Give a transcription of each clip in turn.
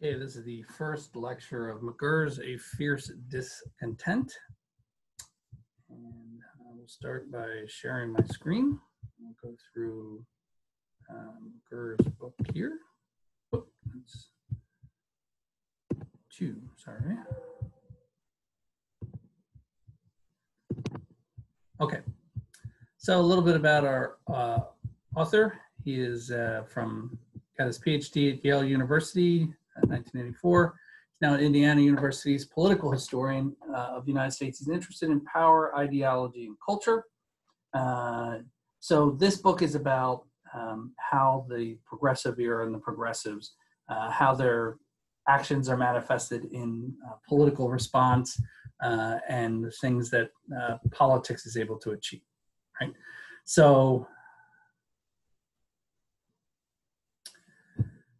Okay, this is the first lecture of McGerr's A Fierce Discontent. And I will start by sharing my screen. We'll go through um, McGerr's book here. Oh, that's two, sorry. Okay, so a little bit about our uh, author. He is uh, from, got his PhD at Yale University, 1984. He's now at Indiana University's political historian uh, of the United States. He's interested in power, ideology, and culture. Uh, so this book is about um, how the progressive era and the progressives, uh, how their actions are manifested in uh, political response uh, and the things that uh, politics is able to achieve. Right. So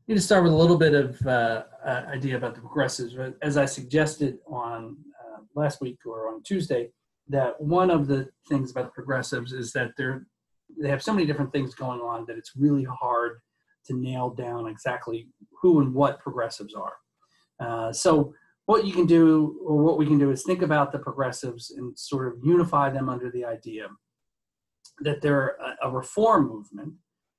need to start with a little bit of uh, uh, idea about the progressives. As I suggested on uh, last week or on Tuesday, that one of the things about the progressives is that they're they have so many different things going on that it's really hard to nail down exactly who and what progressives are. Uh, so what you can do, or what we can do, is think about the progressives and sort of unify them under the idea that they're a, a reform movement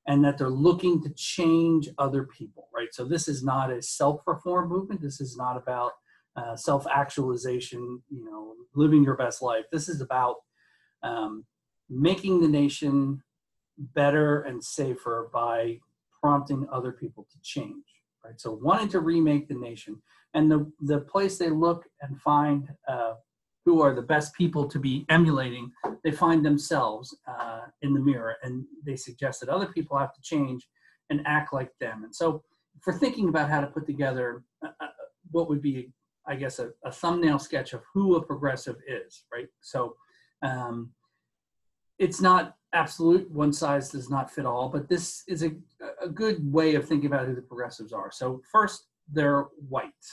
and that they're looking to change other people, right? So this is not a self-reform movement. This is not about uh, self-actualization, you know, living your best life. This is about um, making the nation better and safer by prompting other people to change, right? So wanting to remake the nation, and the the place they look and find uh, who are the best people to be emulating, they find themselves uh, in the mirror and they suggest that other people have to change and act like them. And so, for thinking about how to put together uh, uh, what would be, I guess, a, a, thumbnail sketch of who a progressive is, right? So, um, it's not absolute, one size does not fit all, but this is a, a good way of thinking about who the progressives are. So, first, they're white.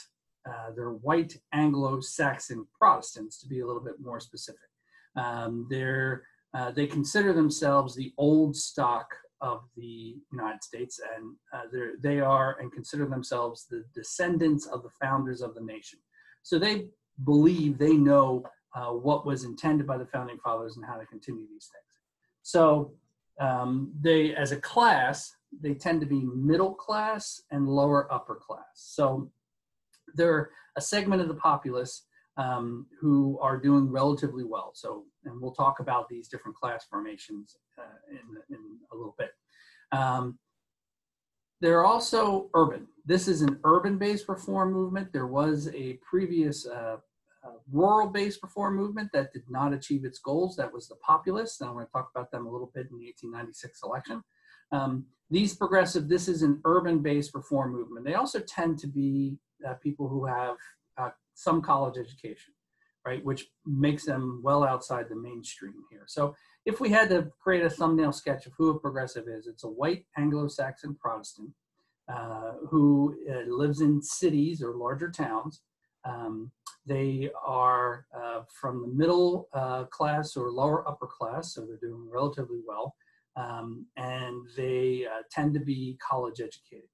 Uh, they're white Anglo-Saxon Protestants, to be a little bit more specific. Um, they're, uh, they consider themselves the old stock of the United States, and uh, they are and consider themselves the descendants of the founders of the nation. So they believe they know uh, what was intended by the founding fathers and how to continue these things. So um, they, as a class, they tend to be middle class and lower upper class. So they're a segment of the populace um, who are doing relatively well. So, and we'll talk about these different class formations uh, in, in a little bit. Um, they're also urban. This is an urban-based reform movement. There was a previous uh, uh, rural-based reform movement that did not achieve its goals. That was the populists, and I'm going to talk about them a little bit in the 1896 election. Um, these progressive, this is an urban-based reform movement. They also tend to be uh, people who have uh, some college education, right, which makes them well outside the mainstream here. So if we had to create a thumbnail sketch of who a progressive is, it's a white Anglo-Saxon Protestant uh, who uh, lives in cities or larger towns. Um, they are uh, from the middle uh, class or lower upper class, so they're doing relatively well. Um, and they tend to be college educated.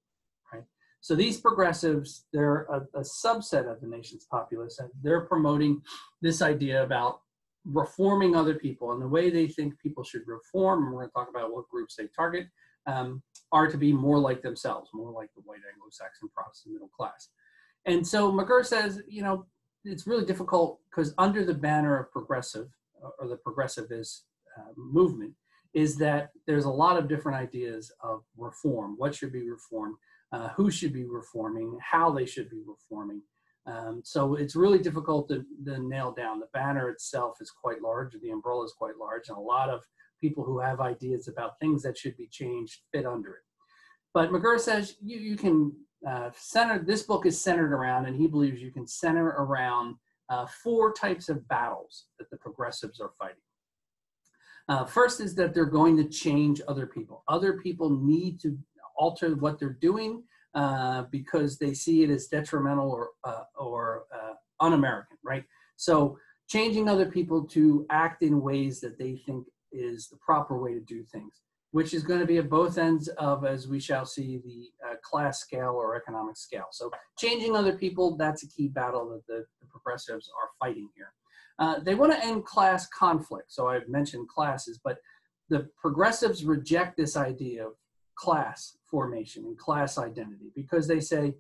So these progressives, they're a, a subset of the nation's populace, and they're promoting this idea about reforming other people and the way they think people should reform, and we're going to talk about what groups they target, um, are to be more like themselves, more like the white Anglo-Saxon Protestant middle class. And so McGerr says, you know, it's really difficult because under the banner of progressive or the progressivist uh, movement is that there's a lot of different ideas of reform, what should be reformed, uh, who should be reforming, how they should be reforming. Um, so it's really difficult to, to, nail down. The banner itself is quite large, the umbrella is quite large, and a lot of people who have ideas about things that should be changed fit under it. But McGerr says you, you can uh, center, this book is centered around, and he believes you can center around uh, four types of battles that the progressives are fighting. Uh, first is that they're going to change other people. Other people need to alter what they're doing uh, because they see it as detrimental or, uh, or uh, un-American, right? So changing other people to act in ways that they think is the proper way to do things. which is going to be at both ends of, as we shall see, the uh, class scale or economic scale. So changing other people, that's a key battle that the, the progressives are fighting here. Uh, they want to end class conflict. So I've mentioned classes, but the progressives reject this idea of class formation and class identity because they say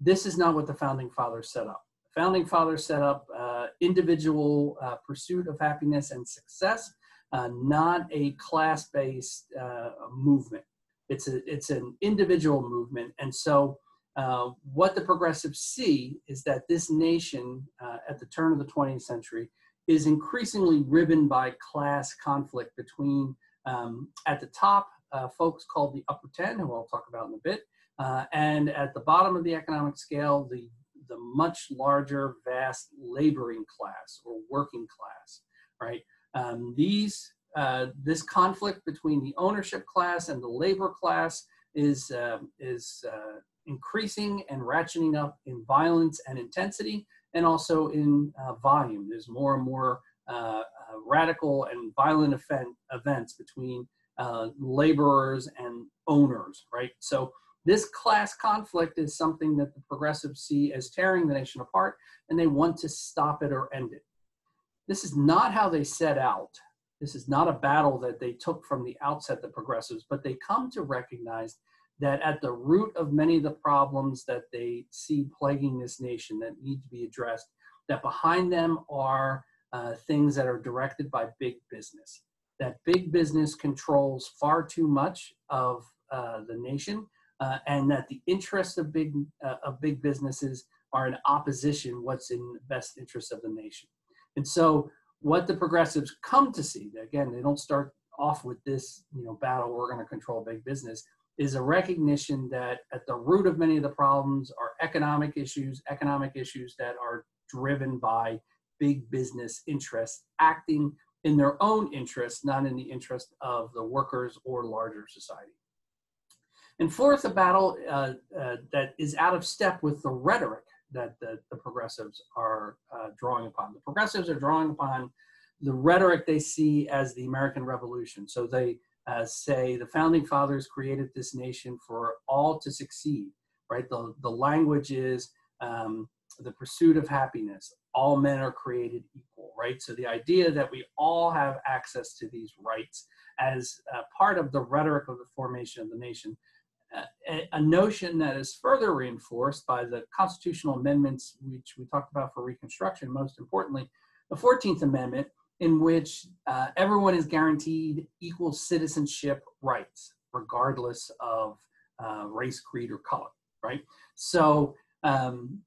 this is not what the founding fathers set up. The founding fathers set up uh, individual uh, pursuit of happiness and success, uh, not a class-based uh, movement. It's a it's an individual movement, and so uh, what the progressives see is that this nation uh, at the turn of the 20th century is increasingly ribboned by class conflict between um, at the top uh, folks called the upper 10, who I'll talk about in a bit, uh, and at the bottom of the economic scale, the, the much larger, vast laboring class or working class, right? Um, these, uh, this conflict between the ownership class and the labor class is, um, is uh, increasing and ratcheting up in violence and intensity and also in uh, volume. There's more and more uh, radical and violent event, events between uh, laborers and owners, right? So this class conflict is something that the progressives see as tearing the nation apart, and they want to stop it or end it. This is not how they set out. This is not a battle that they took from the outset, the progressives, but they come to recognize that at the root of many of the problems that they see plaguing this nation that need to be addressed, that behind them are uh, things that are directed by big business that big business controls far too much of uh, the nation, uh, and that the interests of big uh, of big businesses are in opposition what's in the best interest of the nation. And so, what the progressives come to see, again, they don't start off with this, you know, battle. We're going to control big business. Is a recognition that at the root of many of the problems are economic issues, economic issues that are driven by big business interests acting in their own interest, not in the interest of the workers or larger society. And fourth, a battle uh, uh, that is out of step with the rhetoric that the, the progressives are uh, drawing upon. The progressives are drawing upon the rhetoric they see as the American Revolution. So they uh, say the founding fathers created this nation for all to succeed, right? The, the language is um, the pursuit of happiness. All men are created equal, right? So the idea that we all have access to these rights as part of the rhetoric of the formation of the nation, uh, a, a, notion that is further reinforced by the constitutional amendments, which we talked about for Reconstruction, most importantly, the 14th Amendment, in which uh, everyone is guaranteed equal citizenship rights, regardless of uh, race, creed, or color, right? So um,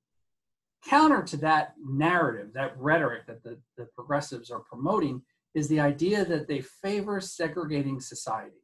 counter to that narrative, that rhetoric that the, the progressives are promoting, is the idea that they favor segregating society.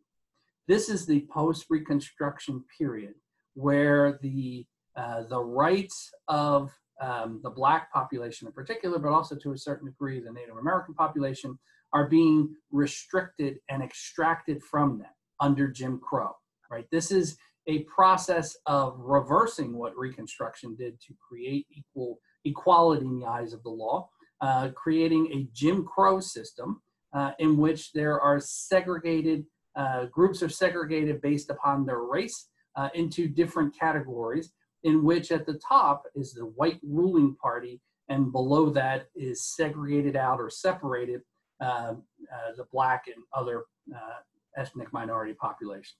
This is the post Reconstruction period where the, uh, the rights of um, the Black population in particular, but also to a certain degree the Native American population, are being restricted and extracted from them under Jim Crow. Right. This is a process of reversing what Reconstruction did to create equal equality in the eyes of the law, uh, creating a Jim Crow system uh, in which there are segregated uh, groups are segregated based upon their race uh, into different categories. In which at the top is the white ruling party, and below that is segregated out or separated um, uh, the black and other uh, ethnic minority populations.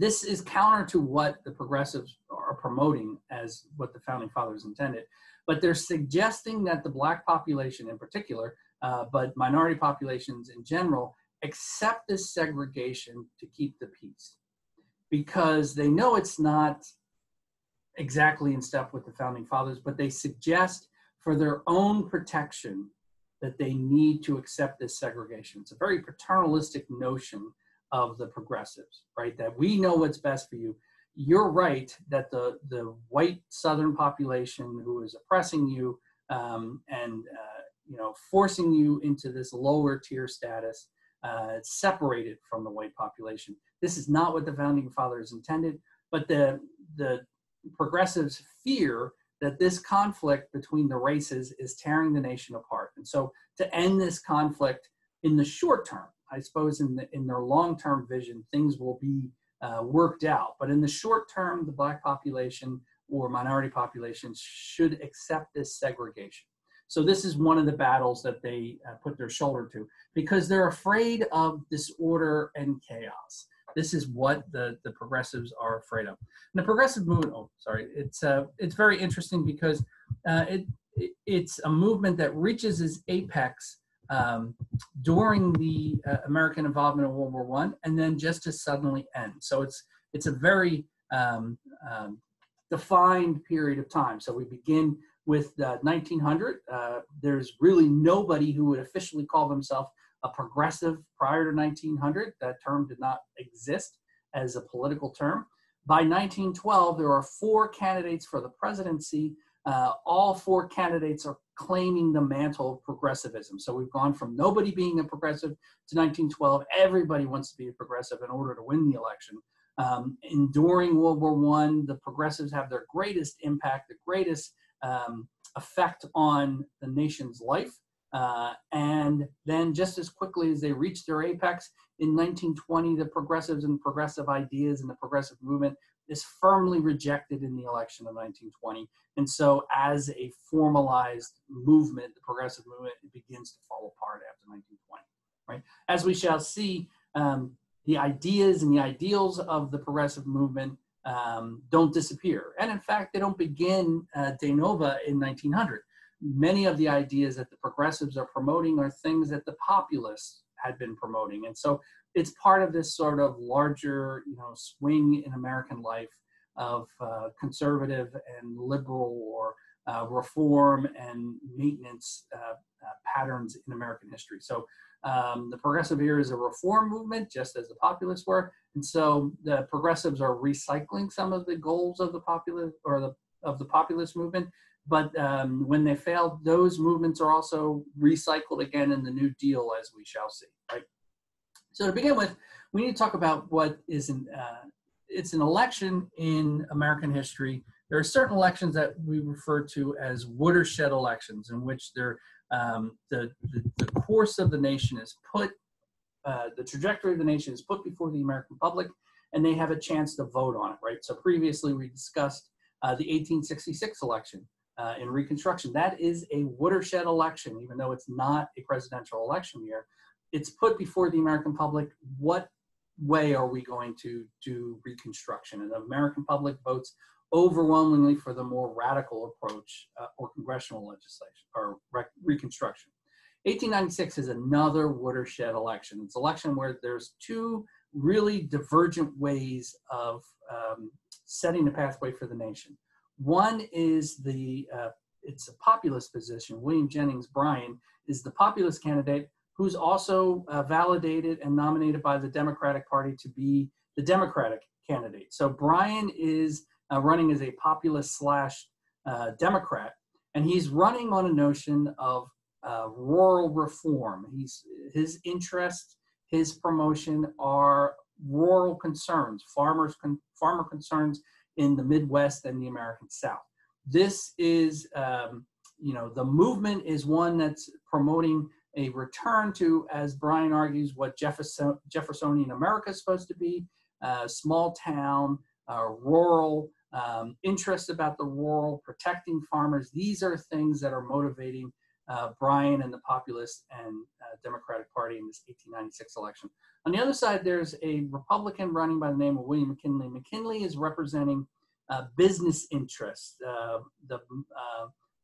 This is counter to what the progressives are promoting as what the founding fathers intended. But they're suggesting that the black population in particular, uh, but minority populations in general, accept this segregation to keep the peace because they know it's not exactly in step with the founding fathers, but they suggest for their own protection that they need to accept this segregation. It's a very paternalistic notion of the progressives, right? That we know what's best for you. You're right that the, the white Southern population who is oppressing you um, and uh, you know forcing you into this lower tier status, uh, separated from the white population. This is not what the founding fathers intended, but the the progressives fear that this conflict between the races is tearing the nation apart. And so to end this conflict in the short term, I suppose in the, in their long-term vision, things will be uh, worked out. But in the short term, the black population or minority populations should accept this segregation. So this is one of the battles that they uh, put their shoulder to because they're afraid of disorder and chaos. This is what the, the progressives are afraid of. And the progressive movement, oh, sorry, it's, uh, it's very interesting because uh, it, it, it's a movement that reaches its apex um, during the uh, American involvement in World War One, and then just to suddenly end. So it's it's a very um, um, defined period of time. So we begin with uh, 1900. Uh, there's really nobody who would officially call themselves a progressive prior to 1900. That term did not exist as a political term. By 1912, there are four candidates for the presidency. Uh, all four candidates are claiming the mantle of progressivism. So we've gone from nobody being a progressive to 1912. Everybody wants to be a progressive in order to win the election. Um, and during World War One, the progressives have their greatest impact, the greatest um, effect on the nation's life. Uh, and then, just as quickly as they reached their apex in 1920, the progressives and progressive ideas and the progressive movement is firmly rejected in the election of 1920. And so, as a formalized movement, the progressive movement begins to fall apart after 1920. Right? As we shall see, um, the ideas and the ideals of the progressive movement um, don't disappear. And in fact, they don't begin uh, de novo in 1900 many of the ideas that the progressives are promoting are things that the populists had been promoting. And so it's part of this sort of larger, you know, swing in American life of uh, conservative and liberal or uh, reform and maintenance uh, uh patterns in American history. So um, the progressive era is a reform movement, just as the populists were, and so the progressives are recycling some of the goals of the populist or the of the populist movement but um, when they failed, those movements are also recycled again in the New Deal, as we shall see. Right. So to begin with, we need to talk about what is an uh, it's an election in American history. There are certain elections that we refer to as watershed elections, in which um, the, the, the course of the nation is put, uh, the trajectory of the nation is put before the American public, and they have a chance to vote on it. Right. So previously we discussed uh, the 1866 election uh, in Reconstruction. That is a watershed election, even though it's not a presidential election year. It's put before the American public what way are we going to do Reconstruction? And the American public votes overwhelmingly for the more radical approach uh, or congressional legislation or Reconstruction. 1896 is another watershed election. It's an election where there's two really divergent ways of um, setting the pathway for the nation. One is the, uh, it's a populist position. William Jennings Bryan is the populist candidate who's also uh, validated and nominated by the Democratic Party to be the Democratic candidate. So Bryan is uh, running as a populist slash uh, Democrat, and he's running on a notion of uh, rural reform. He's his interest, his promotion are rural concerns, farmers, con- farmer concerns in the Midwest and the American South. This is, um, you know, the movement is one that's promoting a return to, as Bryan argues, what Jefferson, Jeffersonian America is supposed to be uh, small town, uh, rural, um, interest about the rural, protecting farmers. These are things that are motivating uh, Bryan and the populist and uh, Democratic Party in this 1896 election. On the other side, there's a Republican running by the name of William McKinley. McKinley is representing uh, business interests, uh, the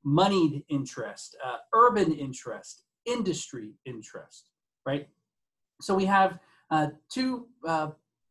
moneyed interest, urban interest, industry interest, right? So we have uh, two uh,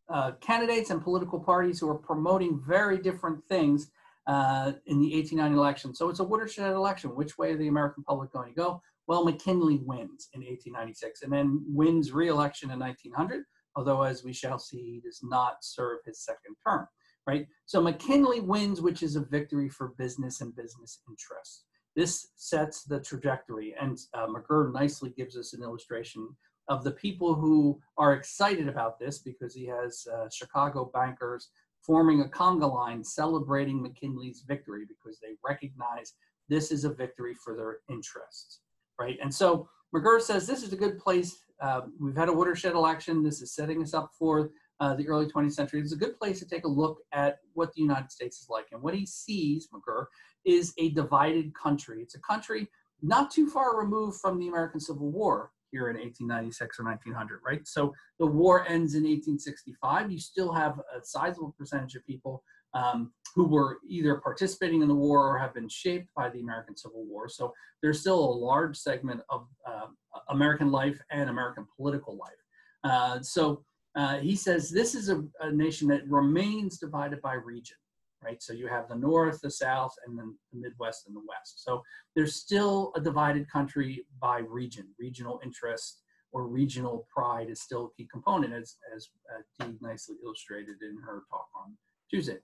uh, candidates and political parties who are promoting very different things uh, in the 1890 election. So it's a watershed election. Which way are the American public going to go? Well, McKinley wins in 1896 and then wins re-election in 1900, although as we shall see, he does not serve his second term, right? So McKinley wins, which is a victory for business and business interests. This sets the trajectory, and uh, McGerr nicely gives us an illustration of the people who are excited about this because he has uh, Chicago bankers forming a conga line celebrating McKinley's victory because they recognize this is a victory for their interests, right? And so McGerr says this is a good place. Uh, we've had a watershed election. This is setting us up for uh, the early 20th century. It's a good place to take a look at what the United States is like. And what he sees, McGerr, is a divided country. It's a country not too far removed from the American Civil War here in 1896 or 1900, right? So the war ends in 1865. You still have a sizable percentage of people um, who were either participating in the war or have been shaped by the American Civil War. So there's still a large segment of uh, American life and American political life. Uh, so uh, he says this is a, a, nation that remains divided by region, right? So you have the North, the South, and then the Midwest and the West. So there's still a divided country by region. Regional interest or regional pride is still a key component, as, as uh, Dee nicely illustrated in her talk on Tuesday.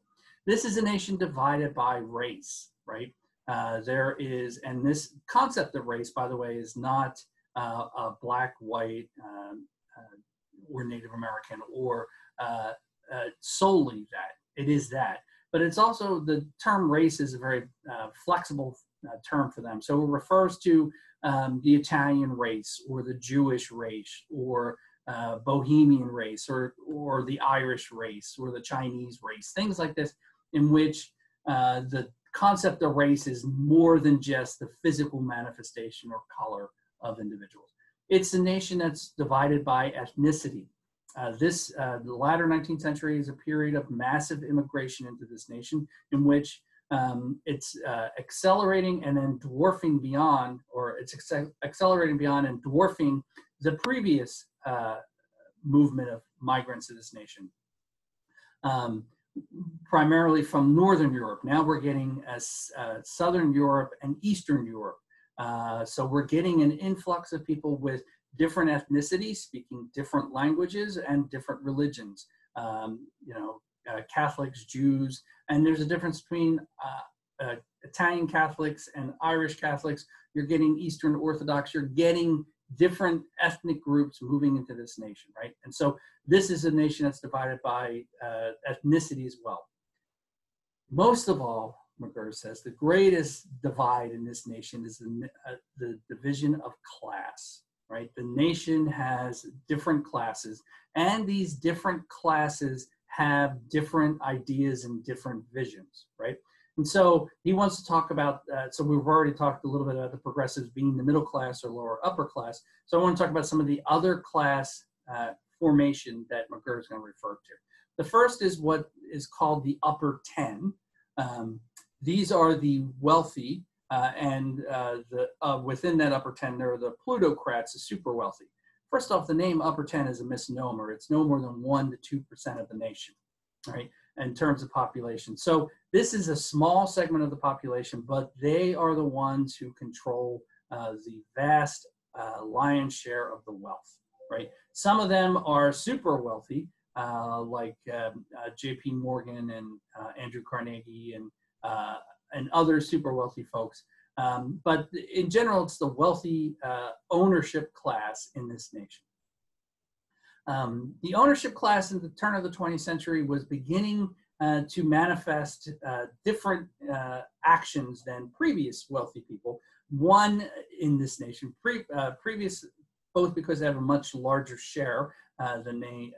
This is a nation divided by race, right? Uh, there is, and this concept of race, by the way, is not uh, a black, white, um, uh, or Native American, or uh, uh, solely that. It is that. But it's also the term race is a very uh, flexible term for them. So it refers to um, the Italian race, or the Jewish race, or uh, Bohemian race or, or the Irish race or the Chinese race, things like this in which uh, the concept of race is more than just the physical manifestation or color of individuals. It's a nation that's divided by ethnicity. Uh, this, uh, the latter 19th century is a period of massive immigration into this nation in which um, it's uh, accelerating and then dwarfing beyond, or it's accelerating beyond and dwarfing the previous uh, movement of migrants to this nation. Um, primarily from Northern Europe. Now we're getting uh, Southern Europe and Eastern Europe. So we're getting an influx of people with different ethnicities, speaking different languages and different religions. Um, you know, uh, Catholics, Jews, and there's a difference between uh, uh, Italian Catholics and Irish Catholics. You're getting Eastern Orthodox. You're getting different ethnic groups moving into this nation, right? And so this is a nation that's divided by uh, ethnicity as well. Most of all, McGerr says, the greatest divide in this nation is the, uh, the division of class, right? The nation has different classes, and these different classes have different ideas and different visions, right? And so he wants to talk about, uh, so we've already talked a little bit about the progressives being the middle class or lower upper class. So I want to talk about some of the other class uh, formation that McGerr is going to refer to. The first is what is called the upper 10. Um, these are the wealthy, uh, and uh, the, uh, within that upper 10, there are the plutocrats, the super wealthy. First off, the name upper 10 is a misnomer. It's no more than 1% to 2% of the nation, right, in terms of population. So this is a small segment of the population, but they are the ones who control uh, the vast uh, lion's share of the wealth, right? Some of them are super wealthy, uh, like um, J.P. Morgan and Andrew Carnegie and uh, and other super wealthy folks. Um, but in general, it's the wealthy ownership class in this nation. Um, the ownership class in the turn of the 20th century was beginning uh, to manifest uh, different uh, actions than previous wealthy people. One in this nation, pre, uh, previous, both because they have a much larger share uh, than they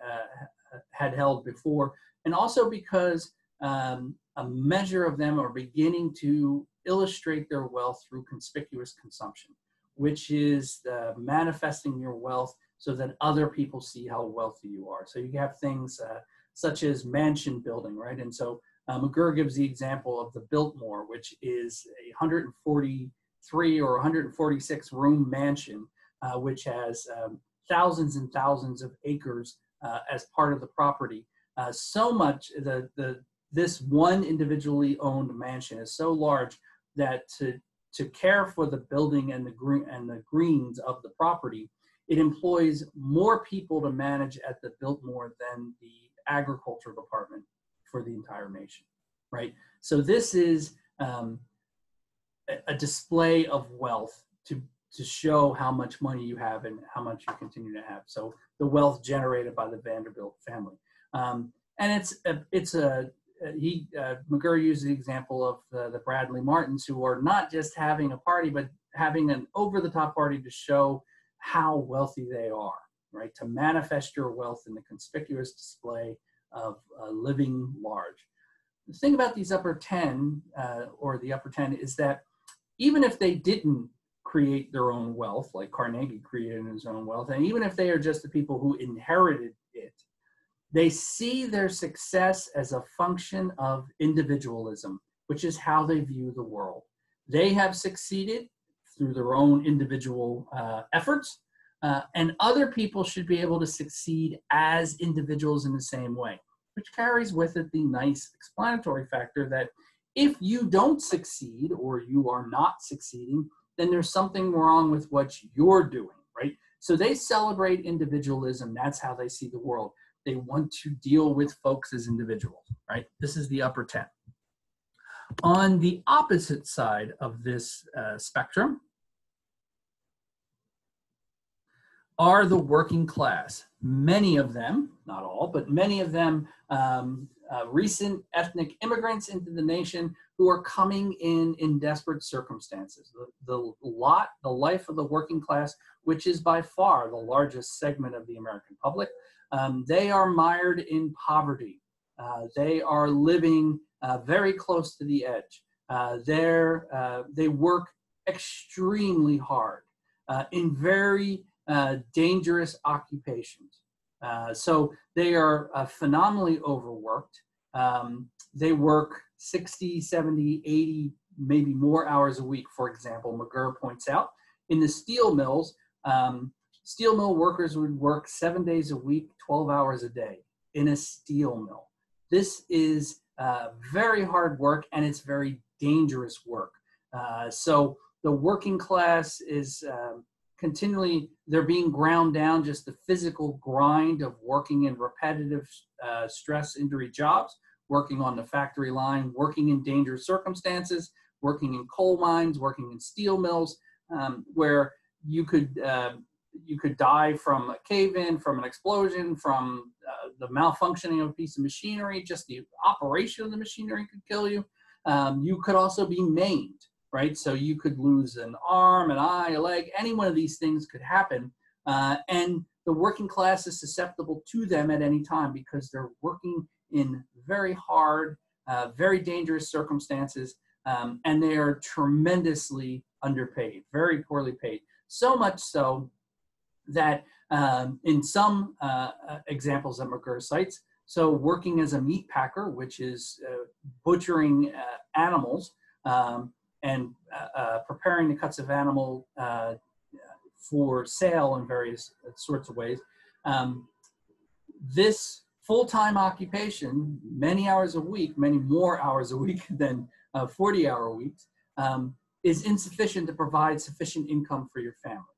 had held before, and also because um, a measure of them are beginning to illustrate their wealth through conspicuous consumption, which is manifesting your wealth so that other people see how wealthy you are. So you have things uh, such as mansion building, right? And so uh, McGerr gives the example of the Biltmore, which is a 143 or 146 room mansion, uh, which has um, thousands and thousands of acres uh, as part of the property. Uh, so much, the, the, this one individually owned mansion is so large that to, to care for the building and the, green, and the greens of the property, it employs more people to manage at the Biltmore than the agriculture department for the entire nation, right? So this is um, a, display of wealth to to show how much money you have and how much you continue to have. So the wealth generated by the Vanderbilt family, um, and it's a, it's a he uh, McGerr used the example of the, the Bradley Martins, who are not just having a party, but having an over-the-top party to show how wealthy they are, right? To manifest your wealth in the conspicuous display of uh, living large. The thing about these upper 10 uh, or the upper 10 is that even if they didn't create their own wealth, like Carnegie created his own wealth, and even if they are just the people who inherited it, they see their success as a function of individualism, which is how they view the world. They have succeeded through their own individual uh, efforts, uh, and other people should be able to succeed as individuals in the same way, which carries with it the nice explanatory factor that if you don't succeed or you are not succeeding, then there's something wrong with what you're doing, right? So they celebrate individualism. That's how they see the world. They want to deal with folks as individuals, right? This is the upper 10. On the opposite side of this uh, spectrum are the working class. Many of them, not all, but many of them, um, uh, recent ethnic immigrants into the nation who are coming in in desperate circumstances. The, the lot, the life of the working class, which is by far the largest segment of the American public, um, they are mired in poverty. Uh, they are living uh, very close to the edge. Uh, uh they work extremely hard uh, in very uh, dangerous occupations. so they are phenomenally overworked. Um, they work 60, 70, 80, maybe more hours a week, for example, McGerr points out. In the steel mills, um, steel mill workers would work seven days a week, 12 hours a day in a steel mill. This is uh, very hard work and it's very dangerous work. Uh, so the working class is um, continually, they're being ground down, just the physical grind of working in repetitive uh, stress injury jobs working on the factory line, working in dangerous circumstances, working in coal mines, working in steel mills, um, where you could uh, you could die from a cave-in, from an explosion, from uh, the malfunctioning of a piece of machinery. Just the operation of the machinery could kill you. Um, you could also be maimed, right? So you could lose an arm, an eye, a leg. Any one of these things could happen, uh, and the working class is susceptible to them at any time because they're working in very hard, uh, very dangerous circumstances, um, and they are tremendously underpaid, very poorly paid. So much so that um, in some uh, uh examples that McGerr cites, so working as a meat packer, which is uh, butchering uh, animals um, and uh, preparing the cuts of animal for sale in various sorts of ways, um, this full-time occupation, many hours a week, many more hours a week than 40-hour weeks, um, is insufficient to provide sufficient income for your family.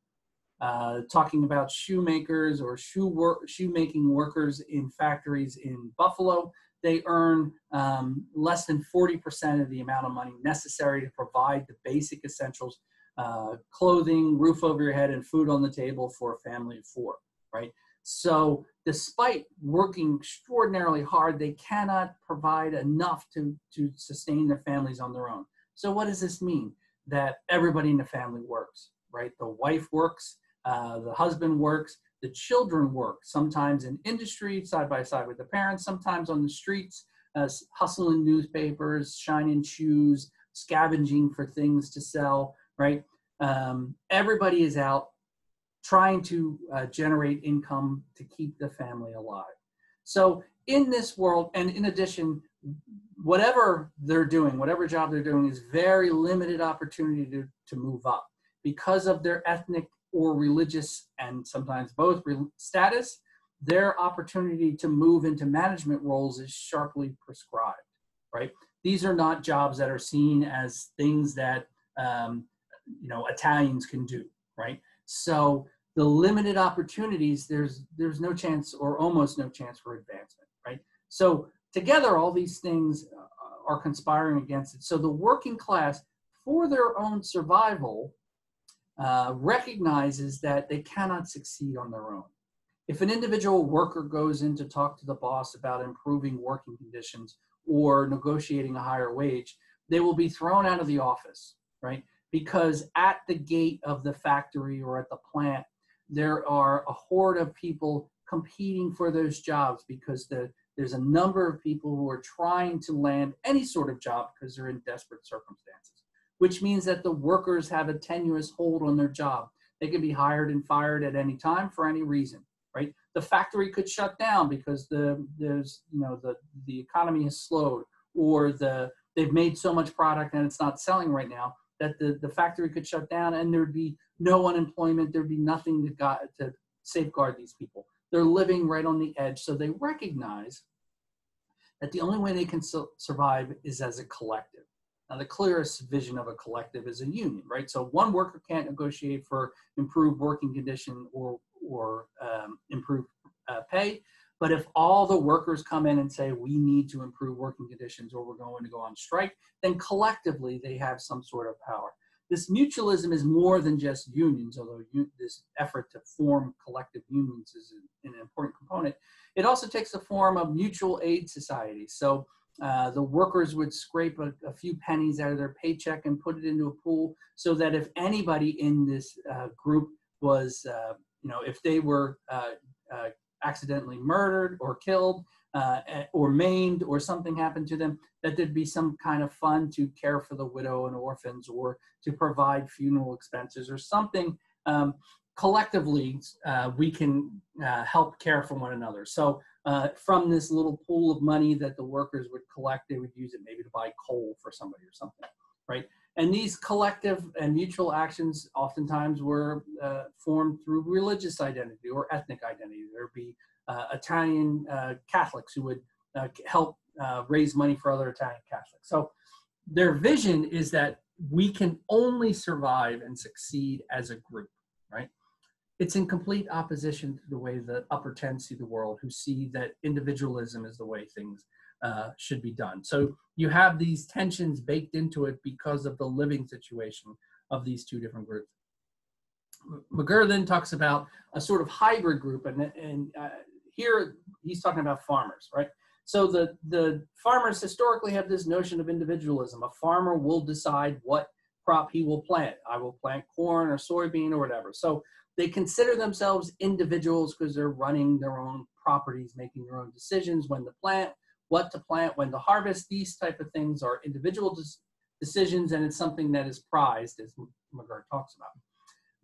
Uh, talking about shoemakers or shoe work, shoemaking workers in factories in Buffalo, they earn um, less than 40% of the amount of money necessary to provide the basic essentials, uh, clothing, roof over your head, and food on the table for a family of four, right? So, despite working extraordinarily hard, they cannot provide enough to, to sustain their families on their own. So, what does this mean? That everybody in the family works, right? The wife works, uh, the husband works, the children work, sometimes in industry, side by side with the parents, sometimes on the streets, uh, hustling newspapers, shining shoes, scavenging for things to sell, right? Um, everybody is out trying to uh, generate income to keep the family alive. So in this world, and in addition, whatever they're doing, whatever job they're doing, is very limited opportunity to, to move up because of their ethnic or religious and sometimes both status. Their opportunity to move into management roles is sharply prescribed. Right? These are not jobs that are seen as things that um, you know Italians can do. Right? So the limited opportunities, there's there's no chance or almost no chance for advancement, right? So together, all these things uh, are conspiring against it. So the working class, for their own survival, uh, recognizes that they cannot succeed on their own. If an individual worker goes in to talk to the boss about improving working conditions or negotiating a higher wage, they will be thrown out of the office, right? Because at the gate of the factory or at the plant, there are a horde of people competing for those jobs because the, there's a number of people who are trying to land any sort of job because they're in desperate circumstances, which means that the workers have a tenuous hold on their job. They can be hired and fired at any time for any reason, right? The factory could shut down because the there's you know the the economy has slowed or the they've made so much product and it's not selling right now that the, the factory could shut down and there'd be no unemployment, there'd be nothing to, got, to safeguard these people. They're living right on the edge. So they recognize that the only way they can su- survive is as a collective. Now, the clearest vision of a collective is a union, right? So one worker can't negotiate for improved working condition or, or um, improved uh, pay. But if all the workers come in and say, we need to improve working conditions or we're going to go on strike, then collectively they have some sort of power. This mutualism is more than just unions, although this effort to form collective unions is an, an, important component. It also takes the form of mutual aid societies. So uh, the workers would scrape a, a, few pennies out of their paycheck and put it into a pool so that if anybody in this uh, group was, uh, you know, if they were uh, uh, accidentally murdered or killed uh, or maimed or something happened to them, that there'd be some kind of fund to care for the widow and orphans or to provide funeral expenses or something. Um, collectively, we can help care for one another. So uh, from this little pool of money that the workers would collect, they would use it maybe to buy coal for somebody or something, right? And these collective and mutual actions oftentimes were uh, formed through religious identity or ethnic identity. There'd be uh, Italian uh, Catholics who would uh, help uh, raise money for other Italian Catholics. So their vision is that we can only survive and succeed as a group, right? It's in complete opposition to the way the upper 10 see the world, who see that individualism is the way things uh, should be done. So you have these tensions baked into it because of the living situation of these two different groups. McGerr then talks about a sort of hybrid group, and, and uh, here he's talking about farmers, right? So the, the farmers historically have this notion of individualism. A farmer will decide what crop he will plant. I will plant corn or soybean or whatever. So they consider themselves individuals because they're running their own properties, making their own decisions when to plant, what to plant, when to harvest. These type of things are individual decisions, and it's something that is prized, as McGerr talks about.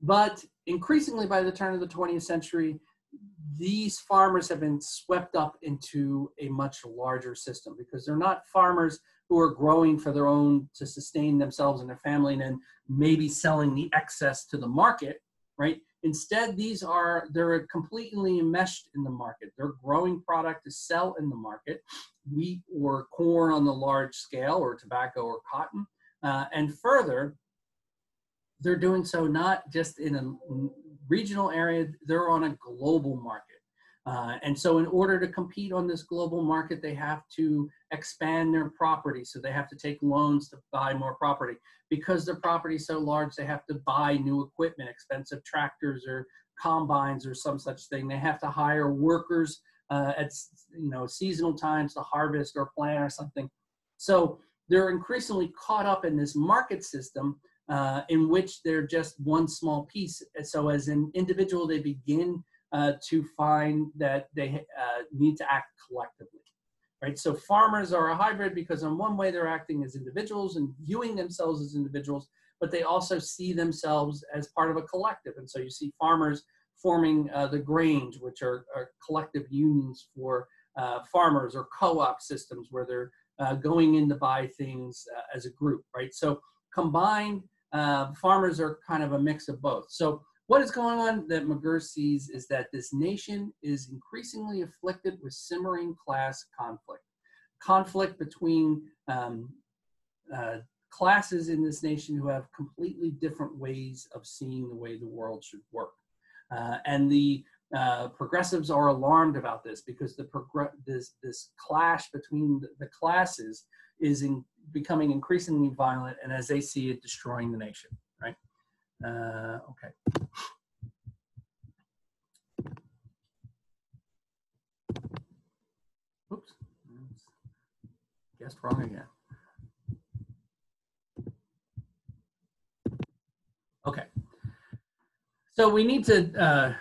But increasingly, by the turn of the 20th century, these farmers have been swept up into a much larger system because they're not farmers who are growing for their own to sustain themselves and their family and then maybe selling the excess to the market, right? Instead, these are, they're completely enmeshed in the market. They're growing product to sell in the market, wheat or corn on the large scale, or tobacco or cotton. Uh, and further, they're doing so not just in a regional area, they're on a global market. Uh, and so in order to compete on this global market, they have to expand their property. So they have to take loans to buy more property. Because their property is so large, they have to buy new equipment, expensive tractors or combines or some such thing. They have to hire workers uh, at you know seasonal times to harvest or plant or something. So they're increasingly caught up in this market system uh, in which they're just one small piece. So as an individual, they begin uh, to find that they uh, need to act collectively. Right, so farmers are a hybrid because on one way they're acting as individuals and viewing themselves as individuals, but they also see themselves as part of a collective. And so you see farmers forming uh, the Grange, which are, are collective unions for uh, farmers or co-op systems where they're uh, going in to buy things uh, as a group, right? So combined, uh, farmers are kind of a mix of both. So what is going on that McGerr sees is that this nation is increasingly afflicted with simmering class conflict. Conflict between um, uh, classes in this nation who have completely different ways of seeing the way the world should work. Uh, and the uh, progressives are alarmed about this because the this, this clash between the, the classes is in, becoming increasingly violent and as they see it destroying the nation uh, okay. Oops. Guessed wrong again. Okay. So we need to uh,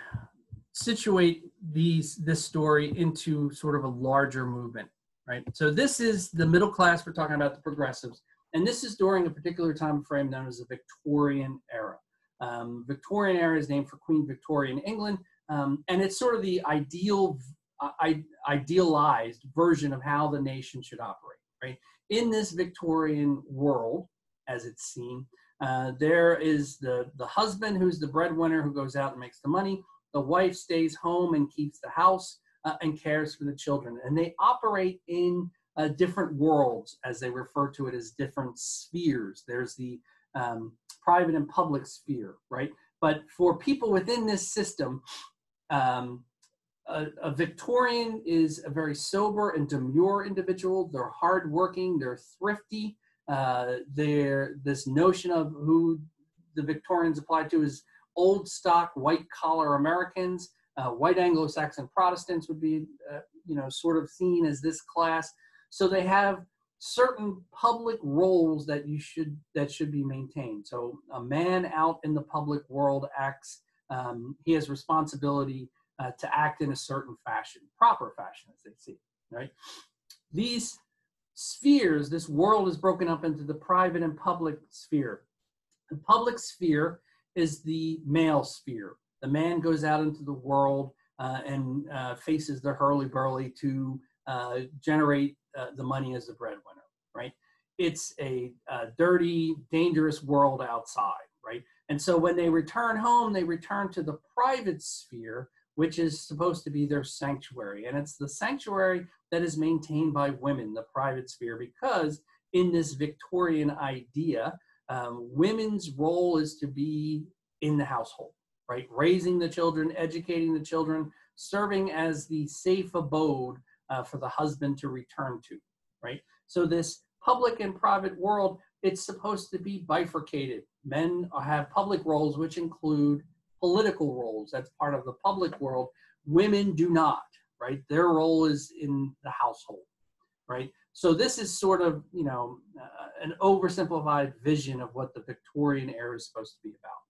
situate these this story into sort of a larger movement, right? So this is the middle class. We're talking about the progressives, and this is during a particular time frame known as the Victorian era. Um, Victorian era is named for Queen Victoria in England, um, and it's sort of the ideal, uh, idealized version of how the nation should operate, right? In this Victorian world, as it's seen, uh, there is the, the husband who's the breadwinner who goes out and makes the money. The wife stays home and keeps the house uh, and cares for the children. And they operate in uh, different worlds, as they refer to it as different spheres. There's the um, private and public sphere, right? But for people within this system, um, a, a, Victorian is a very sober and demure individual. They're hardworking, they're thrifty, uh, there, this notion of who the Victorians applied to is old stock white collar Americans. Uh, white Anglo-Saxon Protestants would be, uh, you know, sort of seen as this class. So they have certain public roles that you should that should be maintained. So a man out in the public world acts. Um, he has responsibility uh, to act in a certain fashion, proper fashion, as they see. Right. These spheres, this world is broken up into the private and public sphere. The public sphere is the male sphere. The man goes out into the world uh, and uh, faces the hurly burly to uh, generate uh, the money as the breadwinner, right? It's a, a dirty, dangerous world outside, right? And so when they return home, they return to the private sphere which is supposed to be their sanctuary. And it's the sanctuary that is maintained by women, the private sphere, because in this Victorian idea, um, women's role is to be in the household, right? Raising the children, educating the children, serving as the safe abode uh, for the husband to return to, right? So this public and private world, it's supposed to be bifurcated. Men have public roles, which include political roles. That's part of the public world. Women do not, right? Their role is in the household, right? So this is sort of, you know, uh, an oversimplified vision of what the Victorian era is supposed to be about.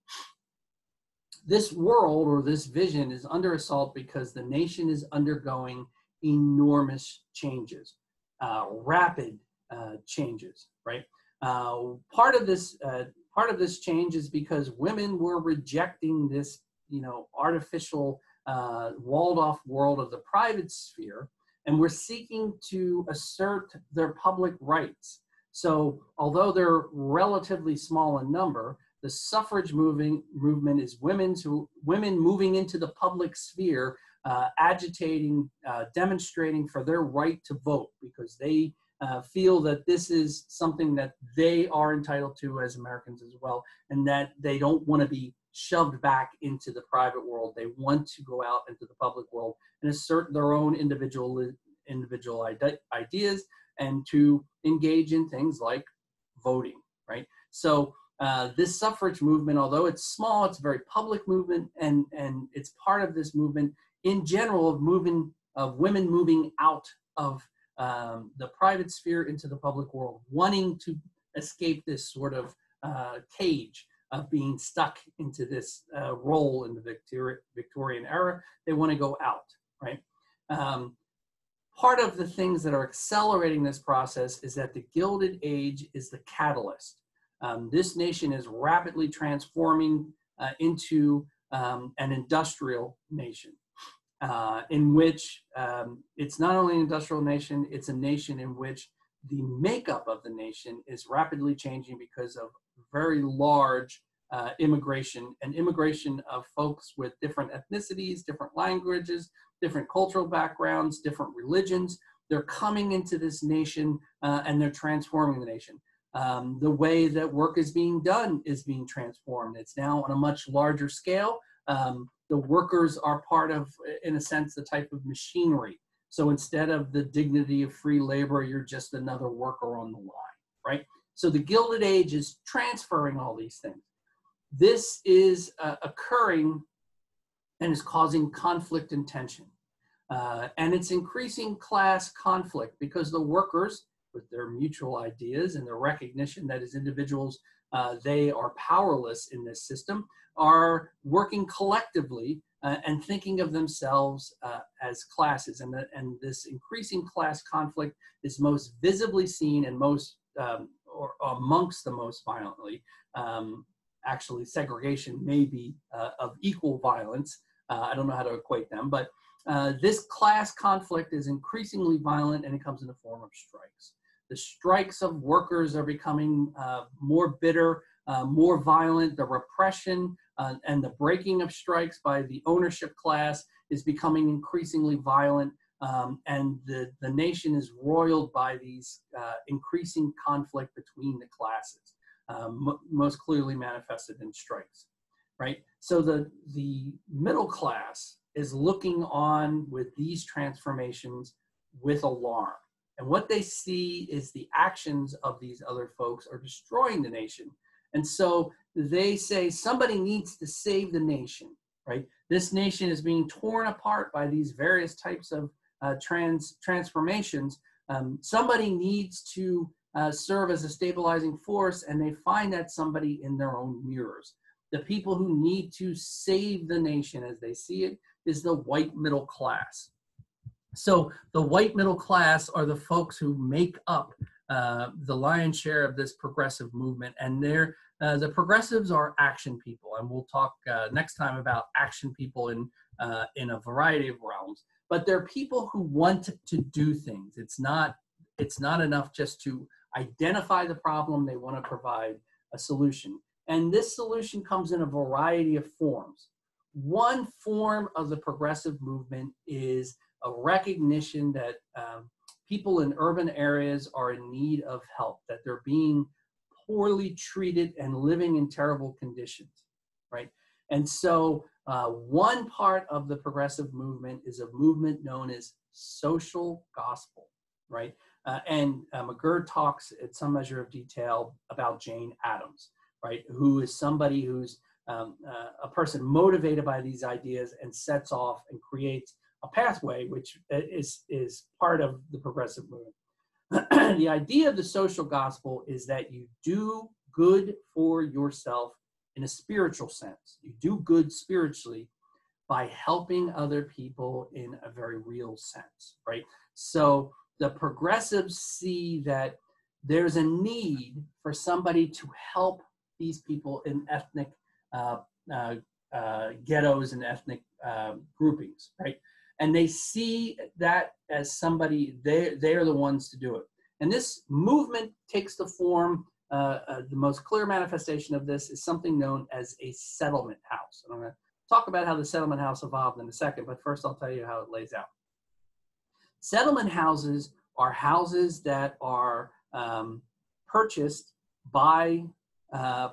This world or this vision is under assault because the nation is undergoing enormous changes, uh, rapid uh, changes, right? Uh, part of this uh, part of this change is because women were rejecting this, you know, artificial uh, walled off world of the private sphere and were seeking to assert their public rights. So although they're relatively small in number, the suffrage moving movement is women's who, women moving into the public sphere, uh, agitating, uh, demonstrating for their right to vote because they uh, feel that this is something that they are entitled to as Americans as well, and that they don't want to be shoved back into the private world. They want to go out into the public world and assert their own individual individual ide- ideas and to engage in things like voting. Right. So uh, this suffrage movement, although it's small, it's a very public movement, and and it's part of this movement in general of moving of women moving out of um, the private sphere into the public world, wanting to escape this sort of uh, cage of being stuck into this uh, role in the Victor- Victorian era. They want to go out, right? Um, part of the things that are accelerating this process is that the Gilded Age is the catalyst. Um, this nation is rapidly transforming uh, into um, an industrial nation uh, in which um, it's not only an industrial nation, it's a nation in which the makeup of the nation is rapidly changing because of very large uh, immigration and immigration of folks with different ethnicities, different languages, different cultural backgrounds, different religions. They're coming into this nation uh, and they're transforming the nation. Um, the way that work is being done is being transformed. It's now on a much larger scale. Um, the workers are part of, in a sense, the type of machinery. So instead of the dignity of free labor, you're just another worker on the line, right? So the Gilded Age is transferring all these things. This is uh, occurring and is causing conflict and tension. Uh, and it's increasing class conflict because the workers with their mutual ideas and their recognition that as individuals uh, they are powerless in this system, are working collectively uh, and thinking of themselves uh, as classes. And, the, and this increasing class conflict is most visibly seen and most, um, or amongst the most violently. Um, actually, segregation may be uh, of equal violence. Uh, I don't know how to equate them, but uh, this class conflict is increasingly violent and it comes in the form of strikes. The strikes of workers are becoming uh, more bitter, more violent. The repression uh, and the breaking of strikes by the ownership class is becoming increasingly violent. Um, and the, the nation is roiled by these uh, increasing conflict between the classes, um, most clearly manifested in strikes, right? So the, the middle class is looking on with these transformations with alarm. And what they see is the actions of these other folks are destroying the nation. And so they say somebody needs to save the nation, right? This nation is being torn apart by these various types of uh, trans transformations. Um, somebody needs to uh, serve as a stabilizing force, and they find that somebody in their own mirrors. The people who need to save the nation as they see it is the white middle class. So the white middle class are the folks who make up uh, the lion's share of this progressive movement, and they're uh, the progressives are action people, and we'll talk uh, next time about action people in uh, in a variety of realms. But they're people who want to do things. It's not it's not enough just to identify the problem. They want to provide a solution, and this solution comes in a variety of forms. One form of the progressive movement is a recognition that um, people in urban areas are in need of help, that they're being poorly treated and living in terrible conditions, right? And so, uh, one part of the progressive movement is a movement known as social gospel, right? Uh, and uh, McGerr talks at some measure of detail about Jane Addams, right? Who is somebody who's um, uh, a person motivated by these ideas and sets off and creates a pathway, which is, is part of the progressive movement. the idea of the social gospel is that you do good for yourself in a spiritual sense. You do good spiritually by helping other people in a very real sense, right? So the progressives see that there's a need for somebody to help these people in ethnic uh, uh, uh, ghettos and ethnic uh, groupings, right? And they see that as somebody they they're the ones to do it. And this movement takes the form uh, uh, the most clear manifestation of this is something known as a settlement house. And i'm going to talk about how the settlement house evolved in a second but first i'll tell you how it lays out. Settlement houses are houses that are um, purchased by uh,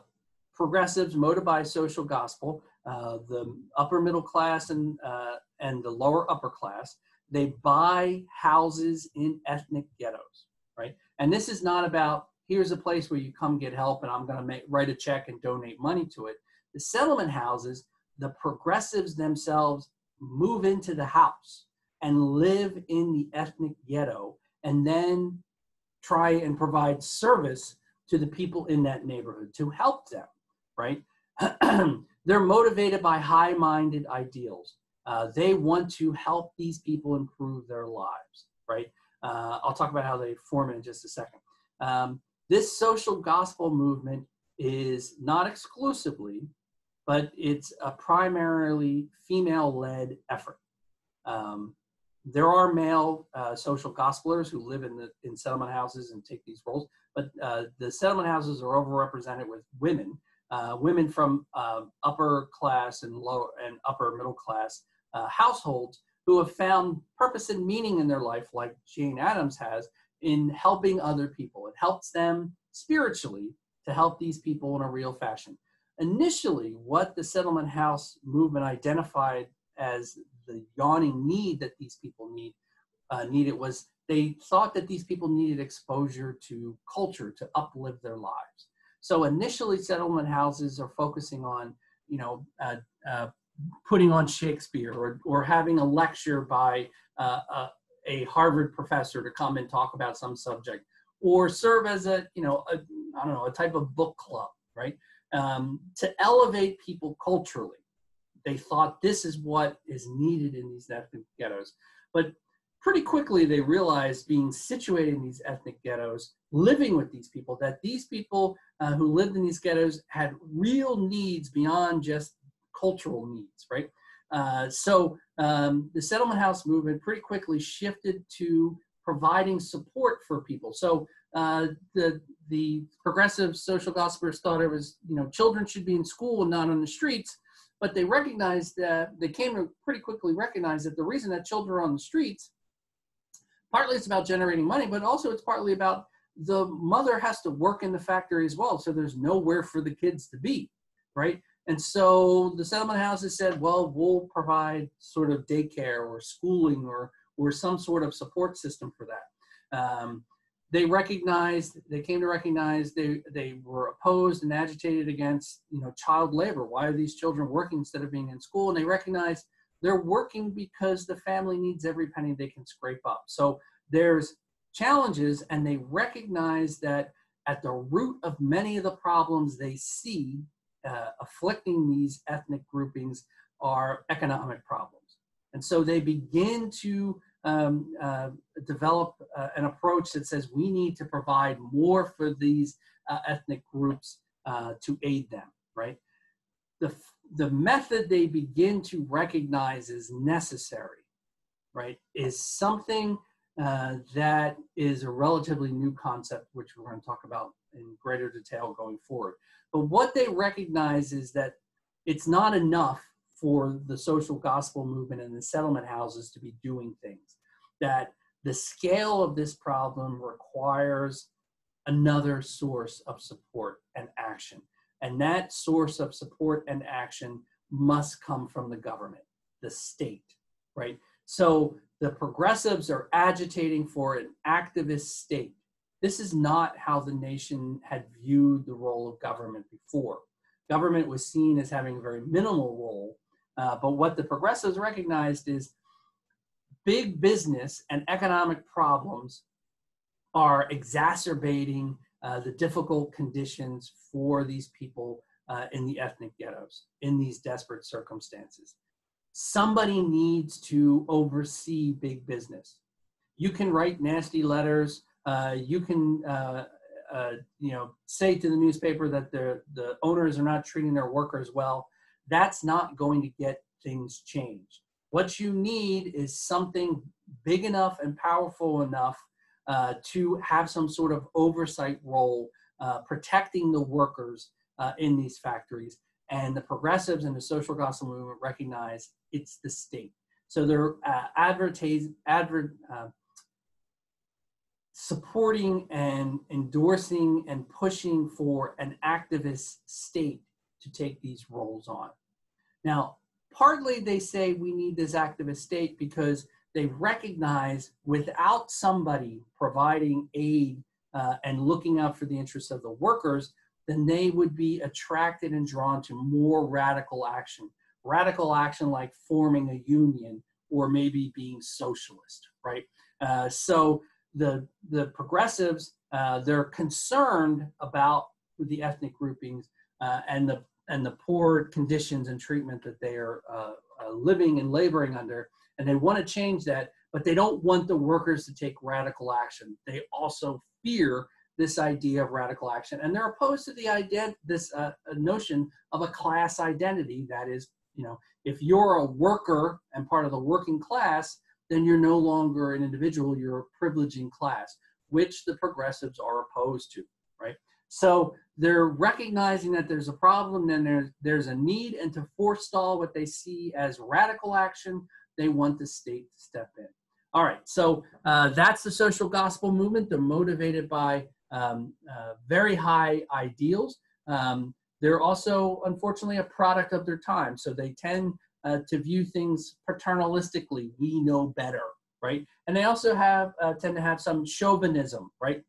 progressives motivated by social gospel uh, the upper middle class and uh, and the lower upper class, they buy houses in ethnic ghettos, right? And this is not about here's a place where you come get help and I'm going to make write a check and donate money to it. The settlement houses, the progressives themselves move into the house and live in the ethnic ghetto and then try and provide service to the people in that neighborhood to help them, right? They're motivated by high minded ideals. Uh, they want to help these people improve their lives, right? Uh, I'll talk about how they form it in just a second. Um, this social gospel movement is not exclusively, but it's a primarily female led effort. Um, there are male uh, social gospelers who live in the in settlement houses and take these roles, but uh, the settlement houses are overrepresented with women, uh, women from uh, upper class and lower and upper middle class uh, households who have found purpose and meaning in their life, like Jane Addams has, in helping other people. It helps them spiritually to help these people in a real fashion. Initially, what the settlement house movement identified as the yawning need that these people need uh, needed was they thought that these people needed exposure to culture to uplift their lives. So initially, settlement houses are focusing on, you know, uh, uh, putting on Shakespeare or, or having a lecture by uh, a, a, Harvard professor to come and talk about some subject, or serve as a you know I don't know a type of book club, right? Um, to elevate people culturally. They thought this is what is needed in these ethnic ghettos, but pretty quickly they realized being situated in these ethnic ghettos, living with these people, that these people uh, who lived in these ghettos had real needs beyond just cultural needs, right? Uh, so um, the settlement house movement pretty quickly shifted to providing support for people. So uh, the the progressive social gospelers thought it was you know children should be in school and not on the streets, but they recognized that they came to pretty quickly recognize that the reason that children are on the streets, partly it's about generating money, but also it's partly about the mother has to work in the factory as well, so there's nowhere for the kids to be, right? And so the settlement houses said, well, we'll provide sort of daycare or schooling or, or some sort of support system for that. Um, they recognized, they came to recognize they, they were opposed and agitated against, you know, child labor. Why are these children working instead of being in school? And they recognized they're working because the family needs every penny they can scrape up. So there's challenges and they recognize that at the root of many of the problems they see uh, afflicting these ethnic groupings are economic problems. And so they begin to um, uh, develop uh, an approach that says we need to provide more for these uh, ethnic groups uh, to aid them, right? The, the method they begin to recognize is necessary, right, is something uh, that is a relatively new concept, which we're going to talk about in greater detail going forward. But what they recognize is that it's not enough for the social gospel movement and the settlement houses to be doing things. That the scale of this problem requires another source of support and action. And that source of support and action must come from the government, the state, right? So the progressives are agitating for an activist state this is not how the nation had viewed the role of government before. Government was seen as having a very minimal role, uh, but what the progressives recognized is big business and economic problems are exacerbating uh, the difficult conditions for these people uh, in the ethnic ghettos in these desperate circumstances. Somebody needs to oversee big business. You can write nasty letters uh, you can uh, uh, you know say to the newspaper that the the owners are not treating their workers well. That's not going to get things changed. What you need is something big enough and powerful enough uh, to have some sort of oversight role, uh, protecting the workers in these factories. And the progressives and the social gospel movement recognize it's the state. So they're uh, advertise, adver, uh, supporting and endorsing and pushing for an activist state to take these roles on. Now, partly they say we need this activist state because they recognize without somebody providing aid uh, and looking out for the interests of the workers, then they would be attracted and drawn to more radical action. Radical action like forming a union or maybe being socialist, right? Uh, so the the progressives uh, they're concerned about the ethnic groupings uh, and the and the poor conditions and treatment that they are uh, uh living and laboring under, and they want to change that, but they don't want the workers to take radical action. They also fear this idea of radical action, and they're opposed to the idea this uh, notion of a class identity. That is, you know, if you're a worker and part of the working class, then you're no longer an individual, you're a privileging class, which the progressives are opposed to, right? So they're recognizing that there's a problem, then there's, there's a need, and to forestall what they see as radical action, they want the state to step in. All right, so uh, that's the social gospel movement. They're motivated by um, uh, very high ideals. Um, they're also, unfortunately, a product of their time. So they tend uh, to view things paternalistically. We know better, right? And they also have uh, tend to have some chauvinism, right?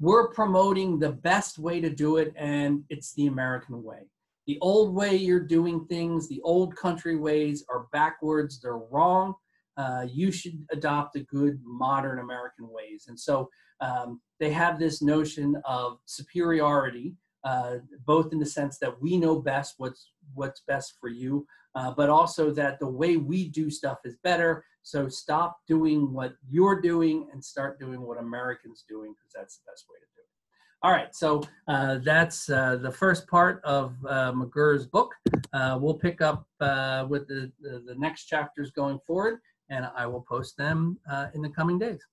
We're promoting the best way to do it, and it's the American way. The old way you're doing things, the old country ways are backwards, they're wrong. Uh, you should adopt the good modern American ways. And so um, they have this notion of superiority, uh, both in the sense that we know best what's what's best for you, uh, but also that the way we do stuff is better. So stop doing what you're doing and start doing what Americans doing because that's the best way to do it. All right, so uh, that's uh, the first part of uh, McGerr's book. Uh, we'll pick up uh, with the, the, the next chapters going forward, and I will post them in the coming days.